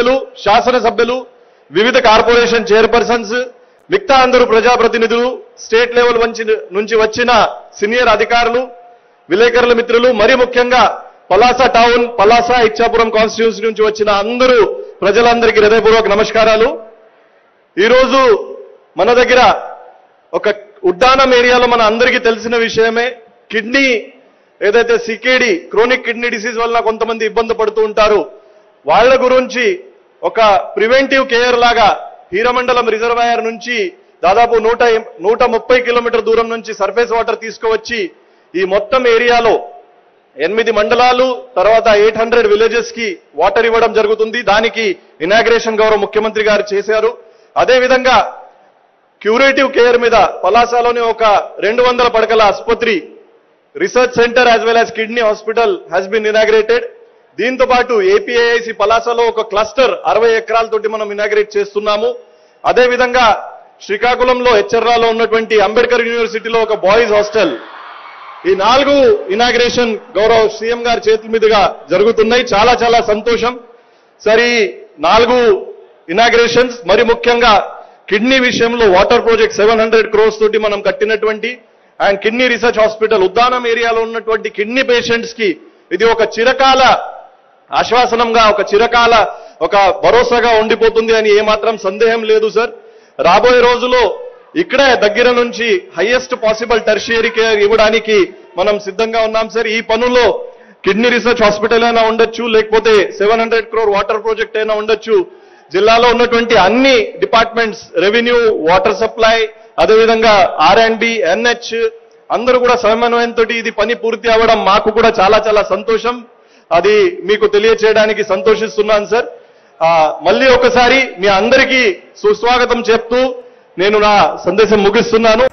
సభ్యులు శాసనసభ్యులు వివిధ కార్పొరేషన్ చైర్పర్సన్స్ మిగతా అందరూ ప్రజాప్రతినిధులు స్టేట్ లెవెల్ నుంచి వచ్చిన సీనియర్ అధికారులు విలేకరుల మిత్రులు మరి ముఖ్యంగా పలాస టౌన్ పలాస ఇచ్చాపురం కాన్స్టిట్యూన్సీ నుంచి వచ్చిన అందరూ ప్రజలందరికీ హృదయపూర్వక నమస్కారాలు. ఈరోజు మన దగ్గర ఒక ఉడ్డానం ఏరియాలో మన అందరికీ తెలిసిన విషయమే కిడ్నీ ఏదైతే సికేడి క్రోనిక్ కిడ్నీ డిసీజ్ వల్ల కొంతమంది ఇబ్బంది పడుతూ ఉంటారు వాళ్ళ గురించి ఒక ప్రివెంటివ్ కేర్ లాగా హీరమండలం రిజర్వాయర్ నుంచి దాదాపు నూట నూట ముప్పై కిలోమీటర్ దూరం నుంచి సర్ఫేస్ వాటర్ తీసుకువచ్చి ఈ మొత్తం ఏరియాలో ఎనిమిది మండలాలు తర్వాత ఎయిట్ హండ్రెడ్ విలేజెస్కి వాటర్ ఇవ్వడం జరుగుతుంది. దానికి ఇనాగ్రేషన్ గౌరవ ముఖ్యమంత్రి గారు చేశారు. అదేవిధంగా క్యూరేటివ్ కేర్ మీద పలాసలోని ఒక రెండు వందల పడకల ఆసుపత్రి research centre as well as kidney hospital has been inaugurated దీంతో పాటు ఏపీఐసి పలాసలో ఒక క్లస్టర్ అరవై ఎకరాలతోటి మనం ఇనాగ్రేట్ చేస్తున్నాము. అదేవిధంగా శ్రీకాకుళంలో హెచ్చర్రాలో ఉన్నటువంటి అంబేద్కర్ యూనివర్సిటీలో ఒక బాయ్స్ హాస్టల్. ఈ నాలుగు ఇనాగ్రేషన్ గౌరవ సీఎం గారి చేతుల మీదుగా జరుగుతున్నాయి. చాలా చాలా సంతోషం. సరే నాలుగు ఇనాగ్రేషన్స్ మరి ముఖ్యంగా కిడ్నీ విషయంలో water project seven hundred crores తోటి మనం కట్టినటువంటి and kidney research hospital Uddanam ఏరియాలో ఉన్నటువంటి కిడ్నీ పేషెంట్స్కి ఇది ఒక చిరకాల ఆశ్వాసనంగా ఒక చిరకాల ఒక భరోసాగా ఉండిపోతుంది అని ఏమాత్రం సందేహం లేదు సార్. రాబోయే రోజులో ఇక్కడే దగ్గర నుంచి హైయెస్ట్ పాసిబుల్ టెర్షియరీ కేర్ ఇవ్వడానికి మనం సిద్ధంగా ఉన్నాం సార్. ఈ పనుల్లో కిడ్నీ రీసెర్చ్ హాస్పిటల్ అయినా ఉండొచ్చు లేకపోతే seven hundred crore water project అయినా ఉండొచ్చు. జిల్లాలో ఉన్నటువంటి అన్ని డిపార్ట్మెంట్స్ రెవెన్యూ వాటర్ సప్లై అదేవిధంగా ఆర్ అండ్ బి ఎన్హెచ్ అందరూ కూడా సమన్వయంతో ఇది పని పూర్తి అవ్వడం మాకు కూడా చాలా చాలా సంతోషం. అది మీకు తెలియచేయడానికి సంతోషిస్తున్నాను సార్. ఆ, మళ్ళీ ఒకసారి మీ అందరికీ సుస్వాగతం చెప్తూ నేను నా సందేశం ముగిస్తున్నాను.